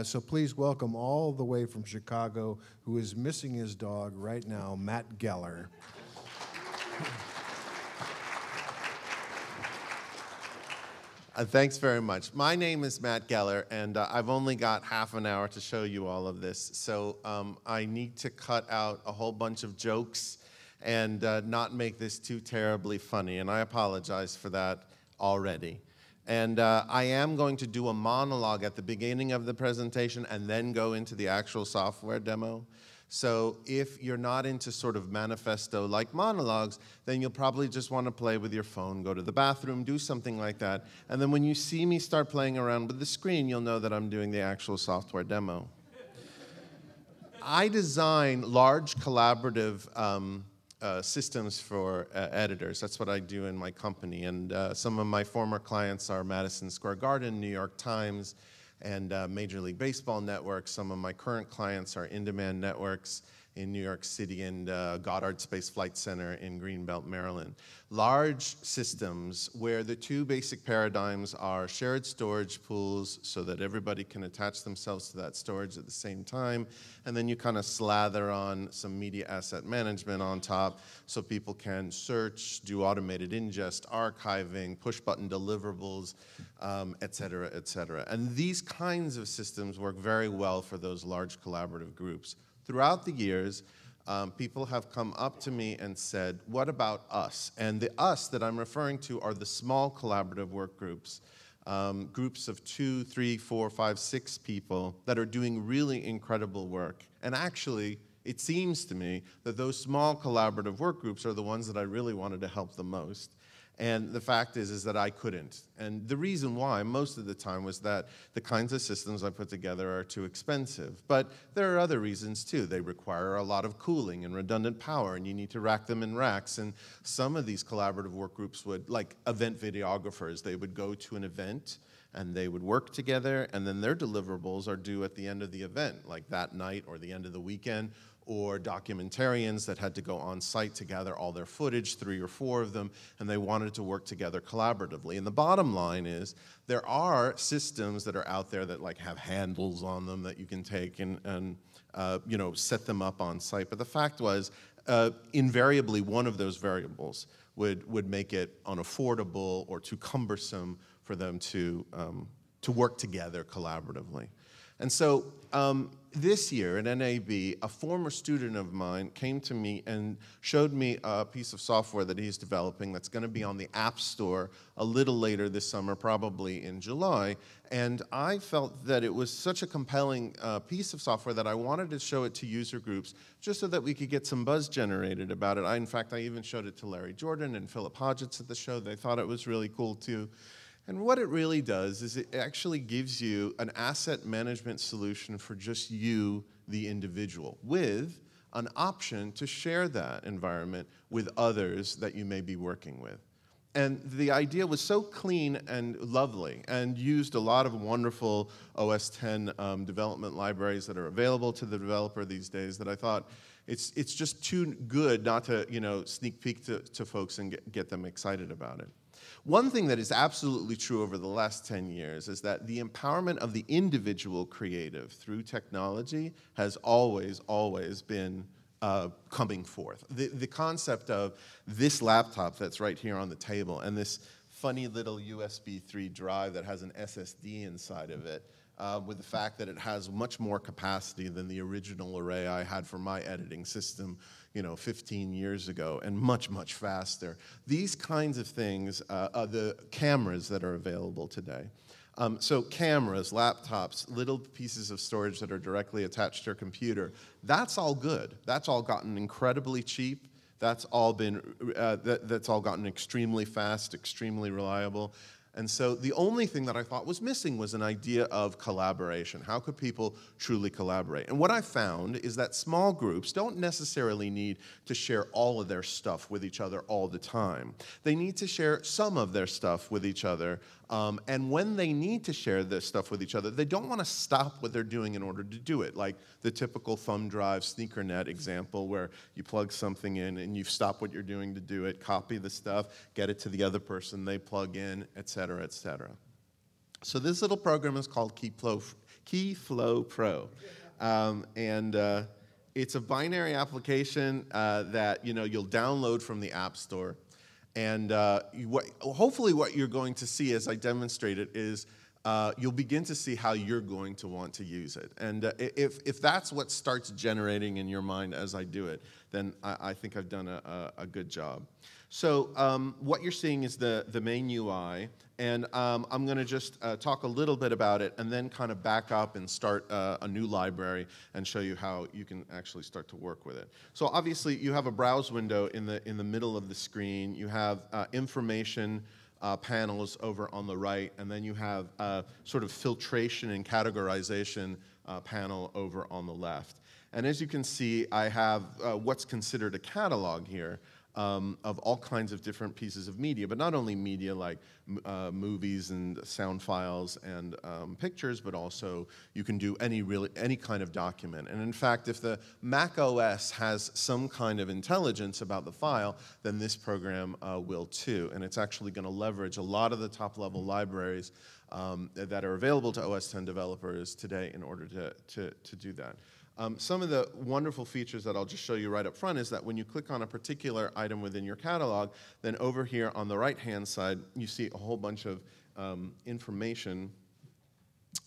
uh, so please welcome all the way from Chicago, who is missing his dog right now, Matt Geller. Uh, thanks very much. My name is Matt Geller, and uh, I've only got half an hour to show you all of this. So um, I need to cut out a whole bunch of jokes and uh, not make this too terribly funny. And I apologize for that already. And uh, I am going to do a monologue at the beginning of the presentation and then go into the actual software demo. So if you're not into sort of manifesto like monologues, then you'll probably just want to play with your phone, go to the bathroom, do something like that. And then when you see me start playing around with the screen, you'll know that I'm doing the actual software demo. I design large collaborative um, uh, systems for uh, editors. That's what I do in my company. And uh, some of my former clients are Madison Square Garden, New York Times, and uh, Major League Baseball Network. Some of my current clients are in-demand networks in New York City and uh, Goddard Space Flight Center in Greenbelt, Maryland. Large systems where the two basic paradigms are shared storage pools so that everybody can attach themselves to that storage at the same time, and then you kind of slather on some media asset management on top so people can search, do automated ingest, archiving, push button deliverables, um, et cetera, et cetera. And these kinds of systems work very well for those large collaborative groups throughout the years, um, people have come up to me and said, What about us? And the us that I'm referring to are the small collaborative work groups, um, groups of two, three, four, five, six people that are doing really incredible work. And actually, it seems to me that those small collaborative work groups are the ones that I really wanted to help the most. And the fact is, is that I couldn't. And the reason why, most of the time, was that the kinds of systems I put together are too expensive. But there are other reasons too. They require a lot of cooling and redundant power, and you need to rack them in racks. And some of these collaborative work groups would, like event videographers, they would go to an event and they would work together, and then their deliverables are due at the end of the event, like that night or the end of the weekend, or documentarians that had to go on site to gather all their footage, three or four of them, and they wanted to work together collaboratively. And the bottom line is there are systems that are out there that like have handles on them that you can take and, and uh, you know, set them up on site. But the fact was, uh, invariably one of those variables would, would make it unaffordable or too cumbersome for them to, um, to work together collaboratively. And so um, this year at NAB, a former student of mine came to me and showed me a piece of software that he's developing that's going to be on the App Store a little later this summer, probably in July. And I felt that it was such a compelling uh, piece of software that I wanted to show it to user groups just so that we could get some buzz generated about it. I, in fact, I even showed it to Larry Jordan and Philip Hodgetts at the show. They thought it was really cool too. And what it really does is it actually gives you an asset management solution for just you, the individual, with an option to share that environment with others that you may be working with. And the idea was so clean and lovely and used a lot of wonderful OS 10 um, development libraries that are available to the developer these days that I thought it's, it's just too good not to you know, sneak peek to, to folks and get, get them excited about it. One thing that is absolutely true over the last 10 years is that the empowerment of the individual creative through technology has always, always been uh, coming forth. The, the concept of this laptop that's right here on the table and this funny little USB 3 drive that has an SSD inside of it uh, with the fact that it has much more capacity than the original array I had for my editing system, you know, 15 years ago, and much, much faster. These kinds of things uh, are the cameras that are available today. Um, so cameras, laptops, little pieces of storage that are directly attached to your computer, that's all good. That's all gotten incredibly cheap. That's all been, uh, that, that's all gotten extremely fast, extremely reliable. And so the only thing that I thought was missing was an idea of collaboration. How could people truly collaborate? And what I found is that small groups don't necessarily need to share all of their stuff with each other all the time. They need to share some of their stuff with each other um, and when they need to share this stuff with each other, they don't want to stop what they're doing in order to do it. Like the typical thumb drive sneakernet example where you plug something in and you stop what you're doing to do it, copy the stuff, get it to the other person, they plug in, et cetera, et cetera. So this little program is called Keep Flow, KeyFlow Pro. Um, and uh, it's a binary application uh, that you know you'll download from the App Store. And uh, what, hopefully, what you're going to see as I demonstrate it is uh, you'll begin to see how you're going to want to use it. And uh, if, if that's what starts generating in your mind as I do it, then I, I think I've done a, a, a good job. So um, what you're seeing is the, the main UI, and um, I'm going to just uh, talk a little bit about it and then kind of back up and start uh, a new library and show you how you can actually start to work with it. So obviously you have a browse window in the, in the middle of the screen. You have uh, information uh, panels over on the right, and then you have uh, sort of filtration and categorization uh, panel over on the left. And as you can see, I have what's considered a catalog here um, of all kinds of different pieces of media, but not only media like uh, movies and sound files and um, pictures, but also you can do any really any kind of document. And in fact, if the Mac OS has some kind of intelligence about the file, then this program uh, will too. And it's actually going to leverage a lot of the top-level libraries um, that are available to OS 10 developers today in order to, to, to do that. Um, some of the wonderful features that I'll just show you right up front is that when you click on a particular item within your catalog, then over here on the right-hand side, you see a whole bunch of um, information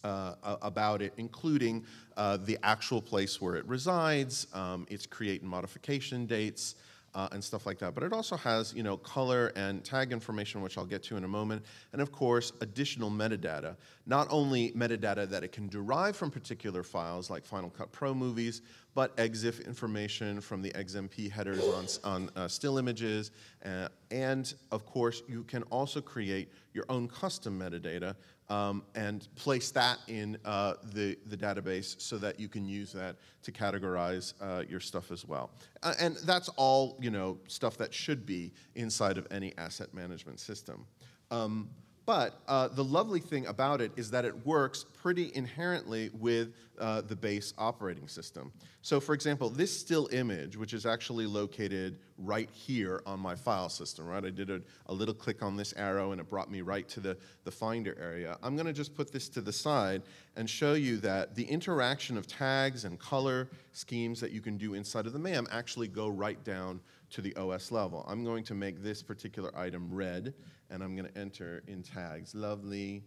uh, about it, including uh, the actual place where it resides, um, its create and modification dates, uh, and stuff like that. But it also has, you know, color and tag information, which I'll get to in a moment, and of course, additional metadata. Not only metadata that it can derive from particular files like Final Cut Pro movies, but EXIF information from the XMP headers on, on uh, still images. Uh, and of course, you can also create your own custom metadata um, and place that in uh, the, the database so that you can use that to categorize uh, your stuff as well. Uh, and that's all, you know, stuff that should be inside of any asset management system. Um, but uh, the lovely thing about it is that it works pretty inherently with uh, the base operating system. So for example, this still image, which is actually located right here on my file system, right? I did a, a little click on this arrow and it brought me right to the, the Finder area. I'm gonna just put this to the side and show you that the interaction of tags and color schemes that you can do inside of the MAM actually go right down to the OS level. I'm going to make this particular item red, and I'm going to enter in tags lovely,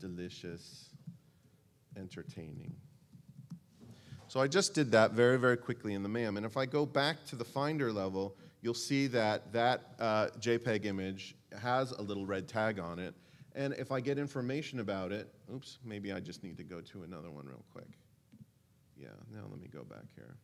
delicious, entertaining. So I just did that very, very quickly in the MAM. And if I go back to the Finder level, you'll see that that uh, JPEG image has a little red tag on it. And if I get information about it, oops, maybe I just need to go to another one real quick. Yeah, now let me go back here.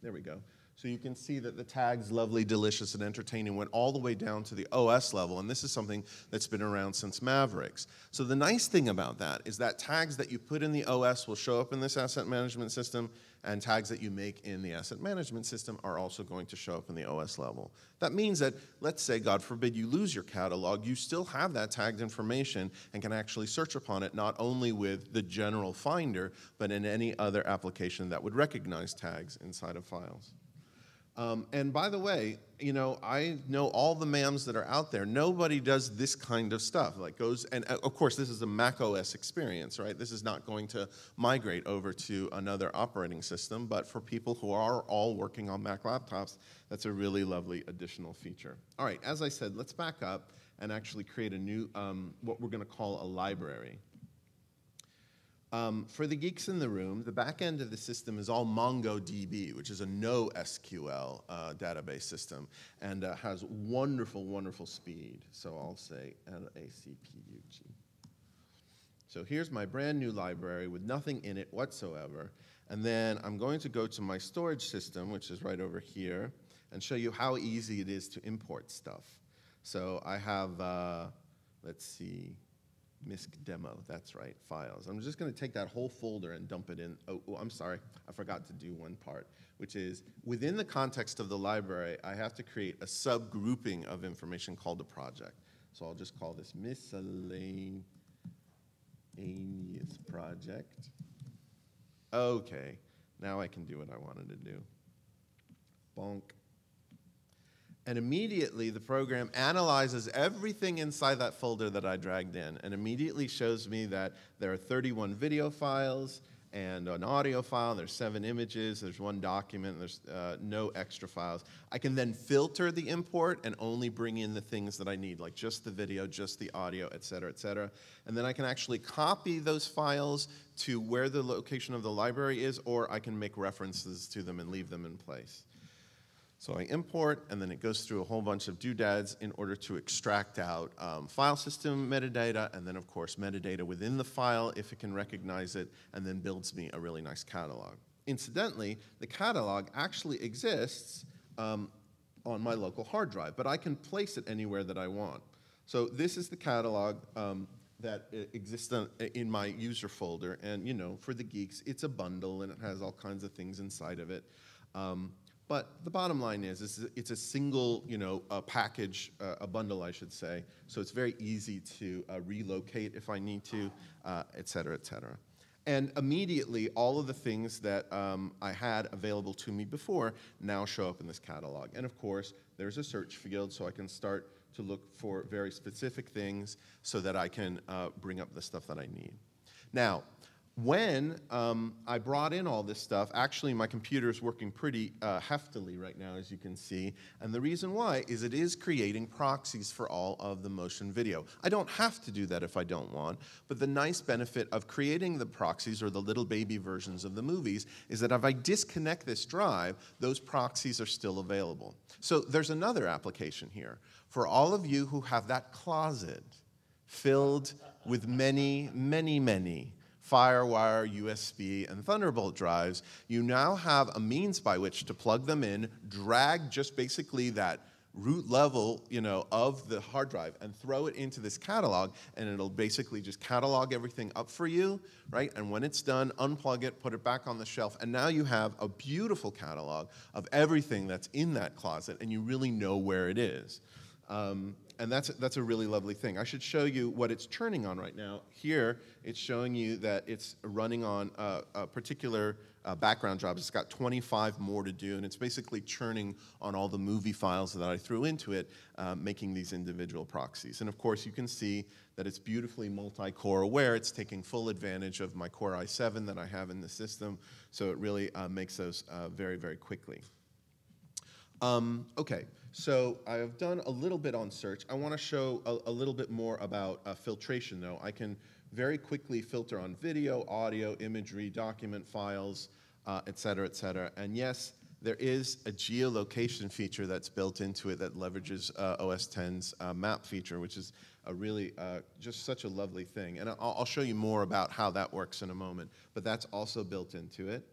There we go. So you can see that the tags lovely, delicious, and entertaining went all the way down to the OS level, and this is something that's been around since Mavericks. So the nice thing about that is that tags that you put in the OS will show up in this asset management system, and tags that you make in the asset management system are also going to show up in the OS level. That means that, let's say, God forbid, you lose your catalog, you still have that tagged information and can actually search upon it not only with the general finder, but in any other application that would recognize tags inside of files. Um, and by the way, you know, I know all the MAMs that are out there. Nobody does this kind of stuff. Like goes, and uh, of course, this is a Mac OS experience, right? This is not going to migrate over to another operating system. But for people who are all working on Mac laptops, that's a really lovely additional feature. All right, as I said, let's back up and actually create a new, um, what we're going to call a library. Um, for the geeks in the room, the back end of the system is all MongoDB, which is a NoSQL uh, database system and uh, has wonderful, wonderful speed. So I'll say L-A-C-P-U-G. So here's my brand new library with nothing in it whatsoever. And then I'm going to go to my storage system, which is right over here, and show you how easy it is to import stuff. So I have, uh, let's see, MISC demo, that's right, files. I'm just going to take that whole folder and dump it in. Oh, oh, I'm sorry, I forgot to do one part, which is within the context of the library, I have to create a subgrouping of information called a project. So I'll just call this miscellaneous project. Okay, now I can do what I wanted to do. Bonk. And immediately the program analyzes everything inside that folder that I dragged in and immediately shows me that there are 31 video files and an audio file, there's seven images, there's one document, there's uh, no extra files. I can then filter the import and only bring in the things that I need, like just the video, just the audio, et cetera, et cetera. And then I can actually copy those files to where the location of the library is, or I can make references to them and leave them in place. So I import, and then it goes through a whole bunch of doodads in order to extract out um, file system metadata, and then, of course, metadata within the file if it can recognize it, and then builds me a really nice catalog. Incidentally, the catalog actually exists um, on my local hard drive, but I can place it anywhere that I want. So this is the catalog um, that exists in my user folder, and you know, for the geeks, it's a bundle and it has all kinds of things inside of it. Um, but the bottom line is, is it's a single, you know, a package, uh, a bundle, I should say. So it's very easy to uh, relocate if I need to, uh, et cetera, et cetera. And immediately, all of the things that um, I had available to me before now show up in this catalog. And of course, there's a search field, so I can start to look for very specific things so that I can uh, bring up the stuff that I need. Now, when um, I brought in all this stuff, actually my computer is working pretty uh, heftily right now, as you can see. And the reason why is it is creating proxies for all of the motion video. I don't have to do that if I don't want, but the nice benefit of creating the proxies or the little baby versions of the movies is that if I disconnect this drive, those proxies are still available. So there's another application here. For all of you who have that closet filled with many, many, many FireWire, USB, and Thunderbolt drives, you now have a means by which to plug them in, drag just basically that root level you know, of the hard drive and throw it into this catalog and it'll basically just catalog everything up for you, right? And when it's done, unplug it, put it back on the shelf, and now you have a beautiful catalog of everything that's in that closet and you really know where it is. Um, and that's, that's a really lovely thing. I should show you what it's churning on right now. Here, it's showing you that it's running on a, a particular uh, background job. It's got 25 more to do, and it's basically churning on all the movie files that I threw into it, uh, making these individual proxies. And of course, you can see that it's beautifully multi-core aware. It's taking full advantage of my Core i7 that I have in the system, so it really uh, makes those uh, very, very quickly. Um, okay, so I have done a little bit on search. I want to show a, a, little bit more about uh, filtration, though. I can very quickly filter on video, audio, imagery, document files, uh, et cetera, et cetera. And yes, there is a geolocation feature that's built into it that leverages uh, OS 10's uh, map feature, which is a really uh, just such a lovely thing. And I'll, I'll show you more about how that works in a moment, but that's also built into it.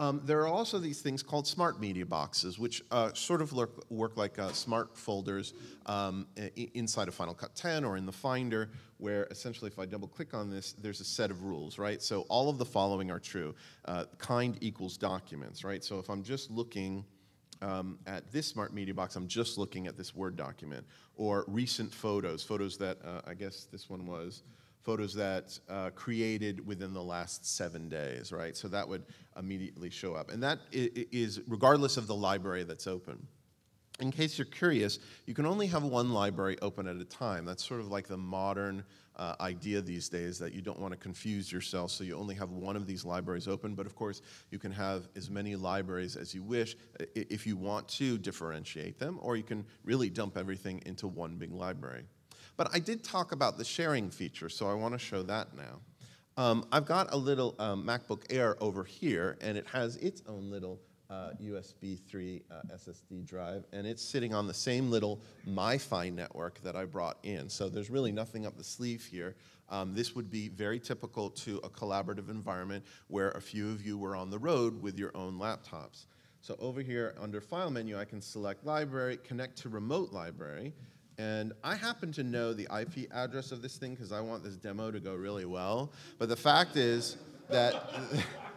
Um, there are also these things called smart media boxes, which uh, sort of work, work like uh, smart folders um, inside of Final Cut 10 or in the Finder, where essentially if I double click on this, there's a set of rules, right? So all of the following are true. Uh, kind equals documents, right? So if I'm just looking um, at this smart media box, I'm just looking at this Word document, or recent photos, photos that uh, I guess this one was photos that uh, created within the last seven days, right? So that would immediately show up. And that is regardless of the library that's open. In case you're curious, you can only have one library open at a time. That's sort of like the modern uh, idea these days that you don't want to confuse yourself, so you only have one of these libraries open. But of course, you can have as many libraries as you wish if you want to differentiate them, or you can really dump everything into one big library. But I did talk about the sharing feature, so I want to show that now. Um, I've got a little um, MacBook Air over here, and it has its own little uh, USB 3 uh, SSD drive, and it's sitting on the same little MiFi network that I brought in. So there's really nothing up the sleeve here. Um, this would be very typical to a collaborative environment where a few of you were on the road with your own laptops. So over here under File menu, I can select Library, connect to Remote Library, and I happen to know the IP address of this thing because I want this demo to go really well. But the fact is that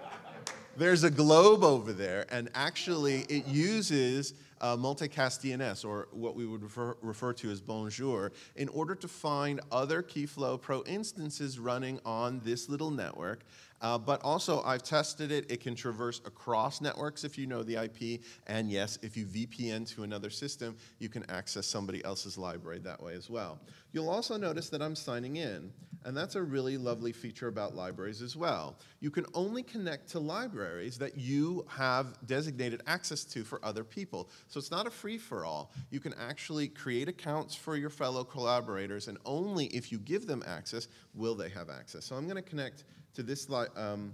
there's a globe over there, and actually it uses uh, multicast DNS, or what we would refer, refer, to as Bonjour, in order to find other Keyflow Pro instances running on this little network Uh, but also, I've tested it. It can traverse across networks if you know the IP. And yes, if you VPN to another system, you can access somebody else's library that way as well. You'll also notice that I'm signing in. And that's a really lovely feature about libraries as well. You can only connect to libraries that you have designated access to for other people. So it's not a free for all. You can actually create accounts for your fellow collaborators, and only if you give them access will they have access. So I'm going to connect to this. Um,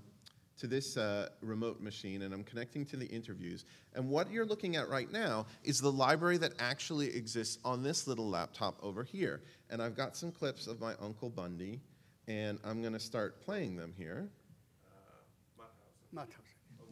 to this uh, remote machine and I'm connecting to the interviews. And what you're looking at right now is the library that actually exists on this little laptop over here. And I've got some clips of my Uncle Bundy, and I'm going to start playing them here.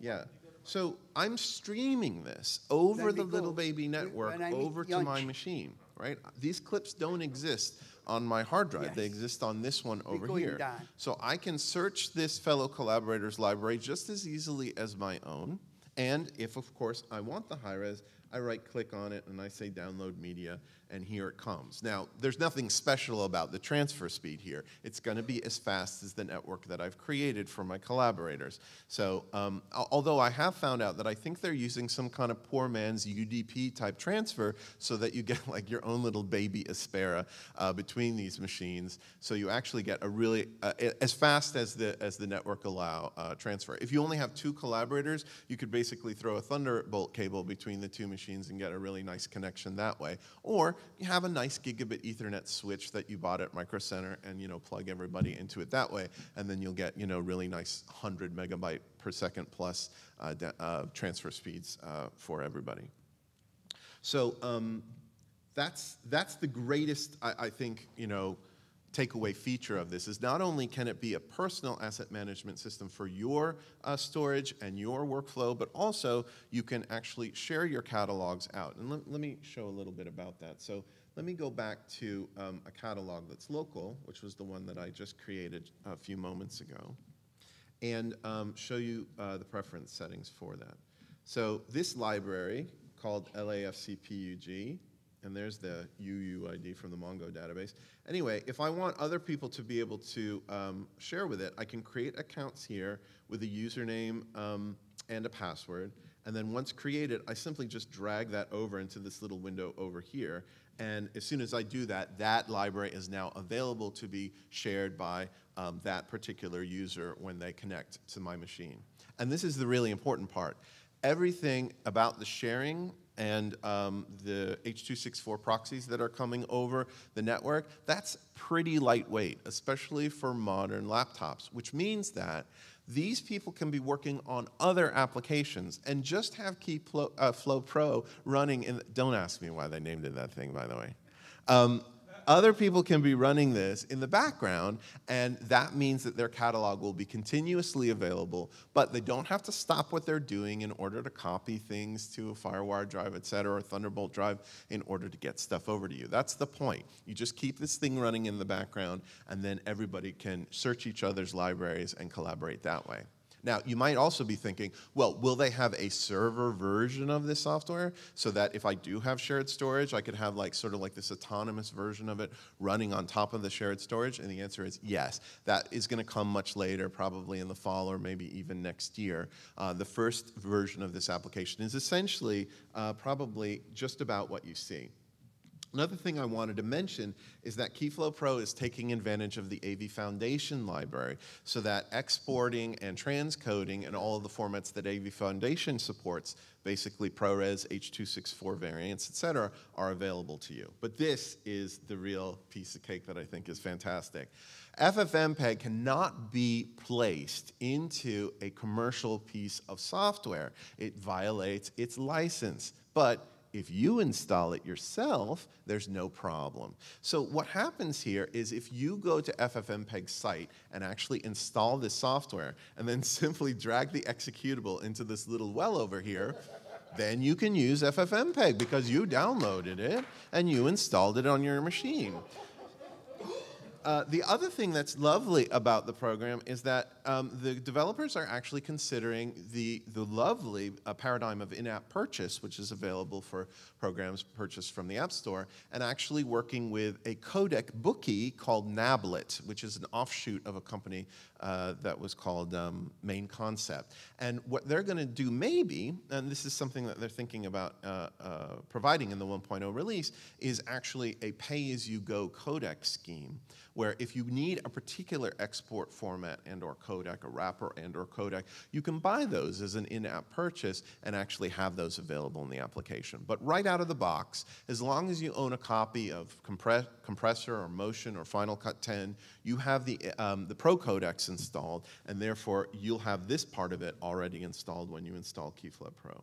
Yeah. So I'm streaming this over the Little Baby network over to my machine, right? These clips don't exist on my hard drive. Yes. They exist on this one over here. So I can search this fellow collaborator's library just as easily as my own. And if, of course, I want the high res, I right click on it and I say download media, and here it comes. Now, there's nothing special about the transfer speed here. It's going to be as fast as the network that I've created for my collaborators. So, um, although I have found out that I think they're using some kind of poor man's UDP type transfer so that you get like your own little baby Aspera uh, between these machines, so you actually get a really uh, as fast as the as the network allow uh, transfer. If you only have two collaborators, you could basically throw a Thunderbolt cable between the two machines and get a really nice connection that way. Or you have a nice gigabit Ethernet switch that you bought at Micro Center and you know plug everybody into it that way, and then you'll get you know really nice 100 megabyte per second plus uh, uh, transfer speeds uh, for everybody. So um, that's that's the greatest I, I think you know takeaway feature of this is not only can it be a personal asset management system for your uh, storage and your workflow, but also you can actually share your catalogs out. And let, let me show a little bit about that. So let me go back to um, a catalog that's local, which was the one that I just created a few moments ago, and um, show you uh, the preference settings for that. So this library called LAFCPUG and there's the UUID from the Mongo database. Anyway, if I want other people to be able to um, share with it, I can create accounts here with a username um, and a password. And then once created, I simply just drag that over into this little window over here. And as soon as I do that, that library is now available to be shared by um, that particular user when they connect to my machine. And this is the really important part. Everything about the sharing and um, the H.264 proxies that are coming over the network, that's pretty lightweight, especially for modern laptops, which means that these people can be working on other applications and just have Keyflow uh, Flow Pro running in. Don't ask me why they named it that thing, by the way. Um, other people can be running this in the background, and that means that their catalog will be continuously available, but they don't have to stop what they're doing in order to copy things to a FireWire drive, et cetera, or Thunderbolt drive in order to get stuff over to you. That's the point. You just keep this thing running in the background, and then everybody can search each other's libraries and collaborate that way. Now, you might also be thinking, well, will they have a server version of this software so that if I do have shared storage, I could have like sort of like this autonomous version of it running on top of the shared storage? And the answer is yes. That is going to come much later, probably in the fall or maybe even next year. Uh, the first version of this application is essentially uh, probably just about what you see. Another thing I wanted to mention is that Keyflow Pro is taking advantage of the AV Foundation library so that exporting and transcoding and all of the formats that AV Foundation supports, basically ProRes, H.264 variants, et cetera, are available to you. But this is the real piece of cake that I think is fantastic. FFmpeg cannot be placed into a commercial piece of software. It violates its license. But if you install it yourself, there's no problem. So what happens here is if you go to FFmpeg's site and actually install this software and then simply drag the executable into this little well over here, then you can use FFmpeg because you downloaded it and you installed it on your machine. Uh, the other thing that's lovely about the program is that um, the developers are actually considering the, the lovely uh, paradigm of in app purchase, which is available for programs purchased from the App Store, and actually working with a codec bookie called Nablet, which is an offshoot of a company uh, that was called um, MainConcept. And what they're going to do, maybe, and this is something that they're thinking about uh, uh, providing in the 1.0 release, is actually a pay as you go codec scheme where if you need a particular export format and or codec, a wrapper and or codec, you can buy those as an in-app purchase and actually have those available in the application. But right out of the box, as long as you own a copy of Compress Compressor or Motion or Final Cut 10, you have the, um, the Pro Codecs installed, and therefore you'll have this part of it already installed when you install Keyflow Pro.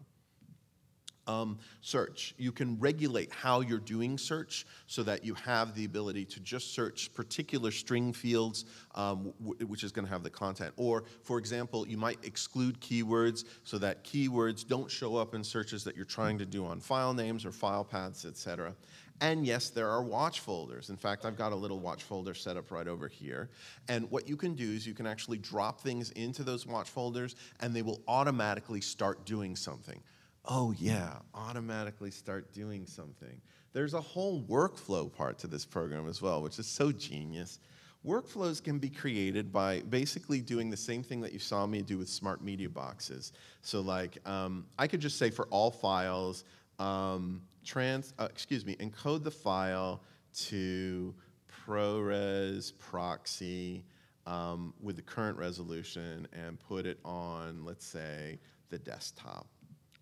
Um, search. You can regulate how you're doing search so that you have the ability to just search particular string fields, um, which is going to have the content. Or, for example, you might exclude keywords so that keywords don't show up in searches that you're trying to do on file names or file paths, etc. And yes, there are watch folders. In fact, I've got a little watch folder set up right over here. And what you can do is you can actually drop things into those watch folders and they will automatically start doing something oh yeah, automatically start doing something. There's a whole workflow part to this program as well, which is so genius. Workflows can be created by basically doing the same thing that you saw me do with smart media boxes. So like, um, I could just say for all files, um, trans, uh, excuse me, encode the file to ProRes proxy um, with the current resolution and put it on, let's say, the desktop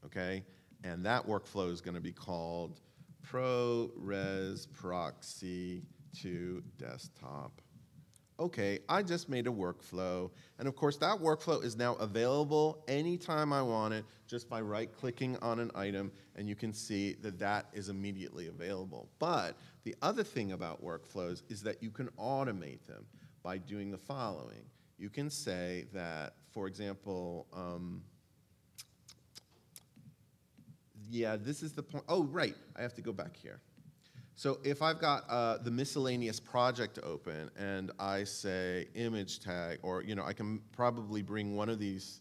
okay? And that workflow is going to be called ProRes Proxy to Desktop. Okay, I just made a workflow. And of course, that workflow is now available anytime I want it just by right clicking on an item, and you can see that that is immediately available. But the other thing about workflows is that you can automate them by doing the following. You can say that, for example, um, yeah, this is the point. Oh, right, I have to go back here. So if I've got uh, the miscellaneous project open and I say image tag, or you know, I can probably bring one of these.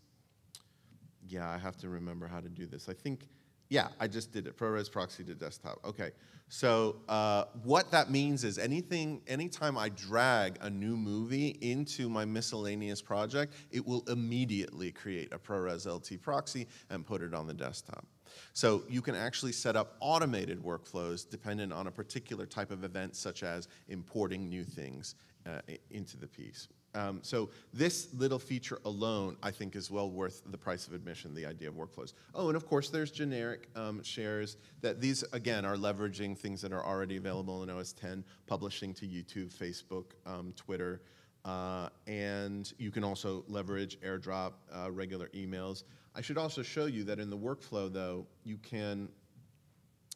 Yeah, I have to remember how to do this. I think, yeah, I just did it. ProRes proxy to desktop. Okay, so uh, what that means is anything, anytime I drag a new movie into my miscellaneous project, it will immediately create a ProRes LT proxy and put it on the desktop. So you can actually set up automated workflows dependent on a particular type of event, such as importing new things uh, into the piece. Um, so this little feature alone, I think, is well worth the price of admission, the idea of workflows. Oh, and of course, there's generic um, shares that these, again, are leveraging things that are already available in OS 10, publishing to YouTube, Facebook, um, Twitter, uh, and you can also leverage AirDrop, uh, regular emails. I should also show you that in the workflow, though, you can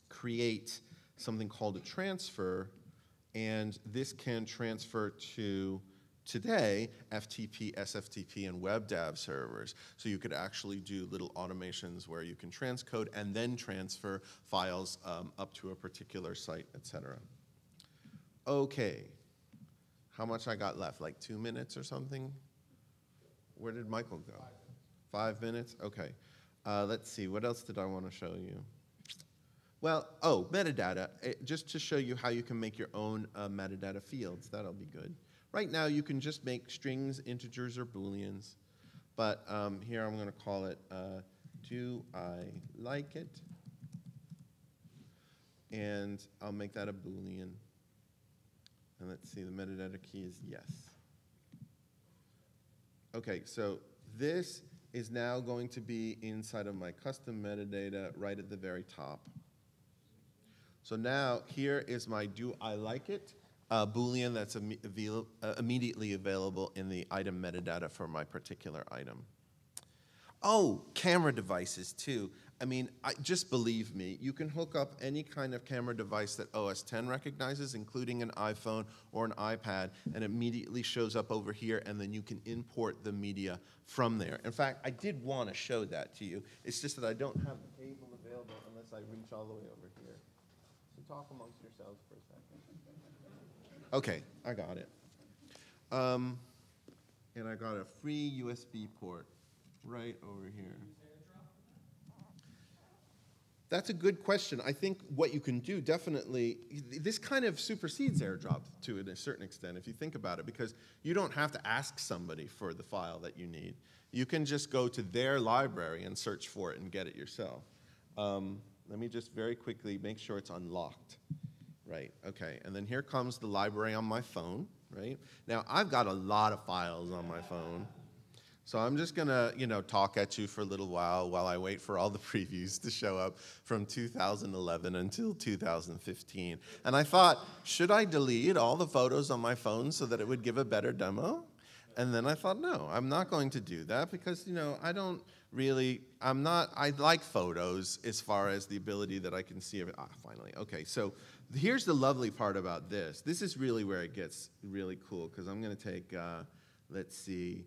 create something called a transfer, and this can transfer to today FTP, SFTP, and WebDAV servers. So you could actually do little automations where you can transcode and then transfer files um, up to a particular site, etc. Okay, how much I got left? Like two minutes or something? Where did Michael go? Five minutes? Okay. Uh, let's see, what else did I want to show you? Well, oh, metadata, it, eh, just to show you how you can make your own uh, metadata fields. That'll be good. Right now, you can just make strings, integers, or booleans. But um, here I'm going to call it, uh, do I like it? And I'll make that a boolean. And let's see, the metadata key is yes. Okay, so this is now going to be inside of my custom metadata right at the very top. So now here is my do I like it uh, Boolean that's Im uh, immediately available in the item metadata for my particular item. Oh, camera devices too. I mean, I, just believe me, you can hook up any kind of camera device that OS 10 recognizes, including an iPhone or an iPad, and immediately shows up over here, and then you can import the media from there. In fact, I did want to show that to you. It's just that I don't have the cable available unless I reach all the way over here. So talk amongst yourselves for a second. Okay, I got it. Um, and I got a free USB port right over here. That's a good question. I think what you can do definitely, this kind of supersedes AirDrop to a certain extent, if you think about it, because you don't have to ask somebody for the file that you need. You can just go to their library and search for it and get it yourself. Um, let me just very quickly make sure it's unlocked. Right, okay. And then here comes the library on my phone, right? Now, I've got a lot of files on my phone. So I'm just gonna, you know, talk at you for a little while while I wait for all the previews to show up from 2011 until 2015. And I thought, should I delete all the photos on my phone so that it would give a better demo? And then I thought, no, I'm not going to do that because, you know, I don't really, I'm not, I like photos as far as the ability that I can see it. Ah, finally. Okay, so here's the lovely part about this. This is really where it gets really cool because I'm going to take, uh, let's see,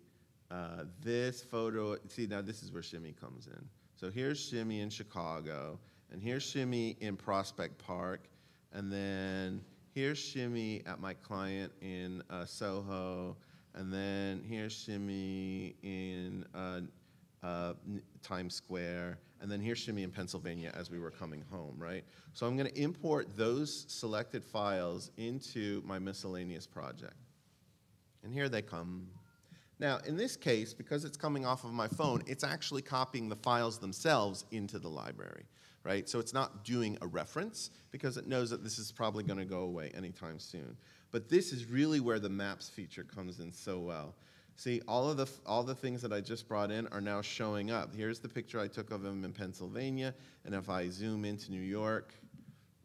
uh, this photo. See, now this is where Shimmy comes in. So here's Shimmy in Chicago, and here's Shimmy in Prospect Park, and then here's Shimmy at my client in uh, Soho, and then here's Shimmy in uh, uh, Times Square, and then here's Shimmy in Pennsylvania as we were coming home, right? So I'm going to import those selected files into my miscellaneous project. And here they come. Now, in this case, because it's coming off of my phone, it's actually copying the files themselves into the library, right? So it's not doing a reference because it knows that this is probably going to go away anytime soon. But this is really where the maps feature comes in so well. See, all of the, all the things that I just brought in are now showing up. Here's the picture I took of him in Pennsylvania, and if I zoom into New York,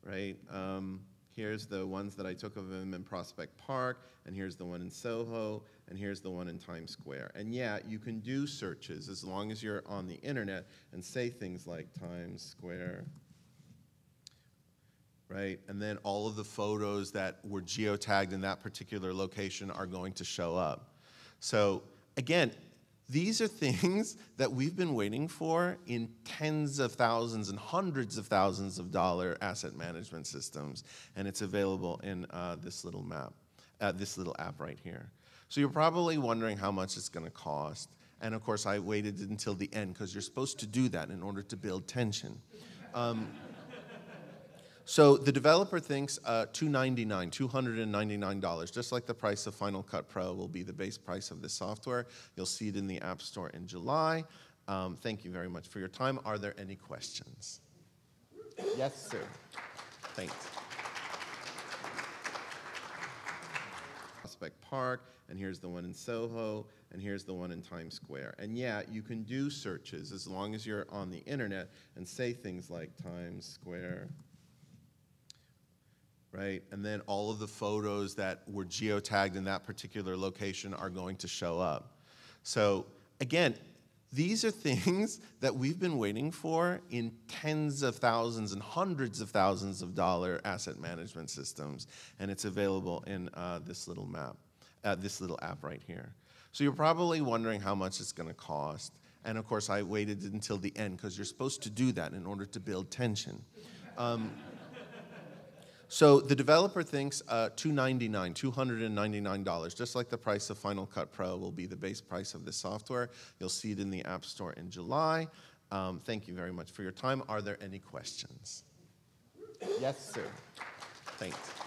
right, um, here's the ones that I took of him in Prospect Park, and here's the one in Soho, and here's the one in Times Square. And yeah, you can do searches as long as you're on the internet and say things like Times Square, right? And then all of the photos that were geotagged in that particular location are going to show up. So again, these are things that we've been waiting for in tens of thousands and hundreds of thousands of dollar asset management systems, and it's available in uh, this little map, uh, this little app right here. So you're probably wondering how much it's going to cost, and of course I waited until the end because you're supposed to do that in order to build tension. Um, so the developer thinks uh, 299, $299, just like the price of Final Cut Pro will be the base price of this software. You'll see it in the App Store in July. Um, thank you very much for your time. Are there any questions? Yes, sir. Thanks. Prospect Park, and here's the one in Soho, and here's the one in Times Square. And yeah, you can do searches as long as you're on the internet and say things like Times Square right? And then all of the photos that were geotagged in that particular location are going to show up. So again, these are things that we've been waiting for in tens of thousands and hundreds of thousands of dollar asset management systems, and it's available in uh, this little map, uh, this little app right here. So you're probably wondering how much it's going to cost. And of course, I waited until the end because you're supposed to do that in order to build tension. Um, so the developer thinks uh, 299, $299, just like the price of Final Cut Pro will be the base price of this software. You'll see it in the App Store in July. Um, thank you very much for your time. Are there any questions? Yes, sir. Thanks.